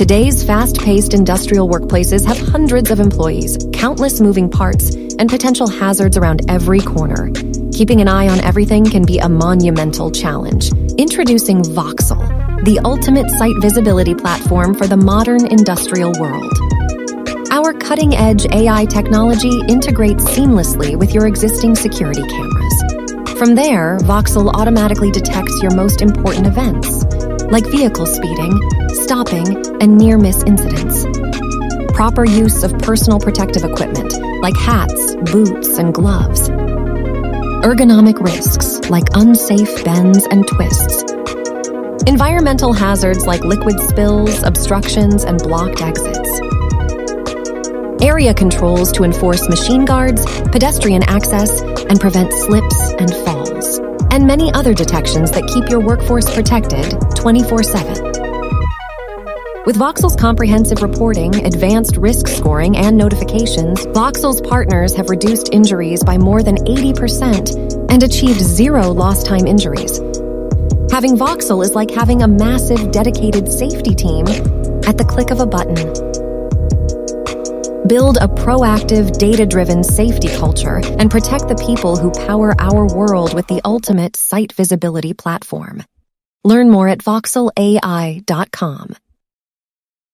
Today's fast-paced industrial workplaces have hundreds of employees, countless moving parts, and potential hazards around every corner. Keeping an eye on everything can be a monumental challenge. Introducing Voxel, the ultimate site visibility platform for the modern industrial world. Our cutting edge AI technology integrates seamlessly with your existing security cameras. From there, Voxel automatically detects your most important events, like vehicle speeding, stopping, and near miss incidents. Proper use of personal protective equipment, like hats, boots, and gloves. Ergonomic risks, like unsafe bends and twists. Environmental hazards like liquid spills, obstructions, and blocked exits area controls to enforce machine guards, pedestrian access, and prevent slips and falls, and many other detections that keep your workforce protected 24 7. With Voxel's comprehensive reporting, advanced risk scoring, and notifications, Voxel's partners have reduced injuries by more than 80% and achieved zero lost time injuries. Having Voxel is like having a massive, dedicated safety team at the click of a button. Build a proactive, data driven safety culture and protect the people who power our world with the ultimate site visibility platform. Learn more at voxelai.com.